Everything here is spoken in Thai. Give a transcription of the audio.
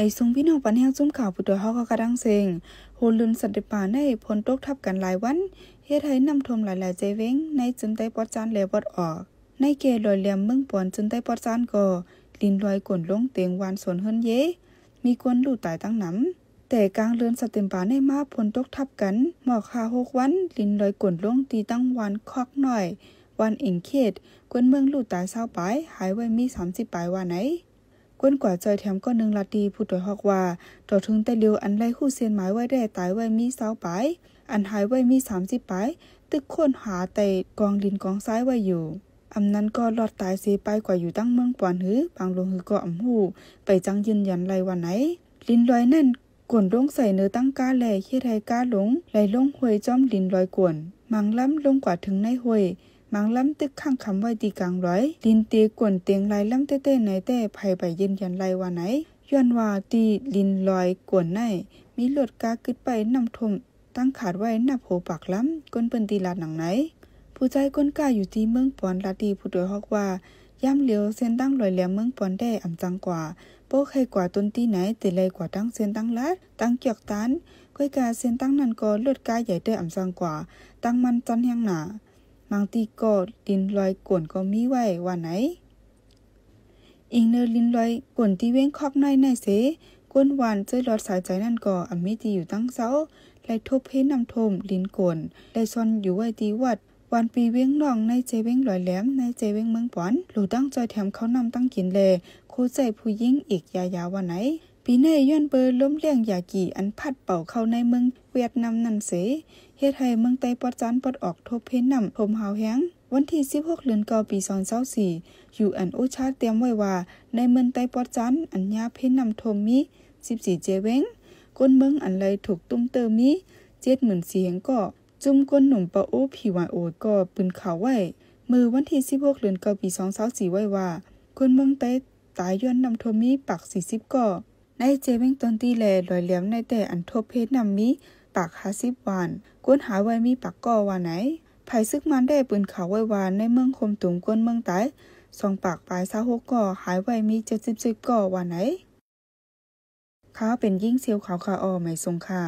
ไม่ซุงพี่น้องปันแห้งจุ้มข่าวผู้ตัวเฮาก็กระดังเซงโหลุนสัตว์ป่าในพลตกทับกันหลายวันเฮ็ดให้นำท่วมหลายๆใจเว้งในจึงได้ปอดจานแลบอดออก ในเกลอยเหลี่ยมเมืองปอนจึงได้ปอดจานก็ลินลอยกวนลงเตียงวานสวนเฮินเย มีกวนลู่ตายตั้งหนำแต่กลางเรือนสเต็มป่าในมาพลตกทับกัน หมอกคาหกวัน ลินลอยกวนลงตีตั้งวันคอกหน่อย วันเองเขตกวนเมืองลู่ตายเศร้าปลายหายไว้มี30ปลายว่าไหน กวนกว่าจอยแถมก็นึงลาตีผู้ตัวฮอกว่าต่อถึงแต่เลียวอันไรคู่เซียนหมายไว้ได้ตายไว้มีเศร้าปอันหายไว้มี30ปลายตึกคนหาแต่กองดินกองซ้ายไว้อยู่อำนั้นก็ลอดตายเสียไปกว่าอยู่ตั้งเมืองปอนหือบางลงหือก็อำหูไปจังยืนยันไรวันไหน ลินลอยนั่นกวนลงใส่เนื้อตั้งกาแหลเฮ็ดให้กาหลงไหลลงห้วยจอมลินลอยกวนมังล้ำลงกว่าถึงในห้วย มังล้ำตึกข้างคำไว้ตีกลางร้อยลินเตีกวนเตียงลายล้ำเต้ๆไหนแต่ภัยไปยืนยันไรวันไหนย้อนว่าตีลินลอยกวนในมีหลดกากึดไปนำทมตั้งขาดไว้หนับโหปากล้ำก้นเปิ้นตีลาดหนังไหน ผู้ใจก้นกาอยู่ที่เมืองปอนลาดีผู้โดยฮอกว่าย่ำเหลียวเส้นตั้งลอยแหลมเมืองปอนได้อ่ำจังกว่าโป้ใครกว่าต้นที่ไหนต่เลยกว่าตั้งเส้นตั้งลัดตั้งเกียกตันก้อยกาเส้นตั้งนันก็เลือดกาใหญ่ได้อ่ำจังกว่า ตั้งมันจันยังหนา บางทีก็ดินลอยกวนก็มีไว้ว่าไหน อิงเนอลินลอยกวนที่เว้งคอกในในเสก้นวานเจอรอดสายใจนั่นก็อมิตีอยู่ตั้งเสาและทบเพนำทมลินกวนและซอนอยู่ไว้ที่วัดวันปีเว้งน้องในเจเว้งลอยแหลมในเจเว้งเมืองปอนหลูตั้งจอยแถมเขานำตั้งกินแลคู่ใจผู้ยิ่งอีกยายาวันไหน ปีในย้อนเบอร์ล้มเลี้ยงยากี่อันพัดเป่าเข้าในเมืองเวียดนามนั่นเสเฮ็ดให้เมืองไต้ปอดจานปอดออกทบเพนนำพมหาวแฮงวันที่ 16เดือนกปี2024อยู่อันโอชาเตรียมไว้ว่า ในเมืองไต้ปอดจันอันยาเพนนำทมมี 14 เจเวงก้นเมืองอันไรถูกตุ้มเติมมี70,000เสียงก็จุ่มก้นหนุ่มปะโอผีวานโอก็ปืนข่าวไว้มือวันที่ 16เดือนกปี2024ไว้ว่าคนเมืองไต้ตายย้อนนำทมมีปัก 40ก็ ในเจเวงตนตีแลลอยเหลี่ยมในแต่อันทบเพชรนำมีปากหาสิบวันก้นหาไว้มีปากก่อวันไหนภายซึกมันได้ปืนขาวไว้วานในเมืองคมตุงก้นเมืองไต้สองปากปลายซาหกก่อหายไว้มีเจ็ดสิบสิบก่อวันไหนข้าเป็นยิ่งเซียวขาวขาออไม่ทรงค่ะ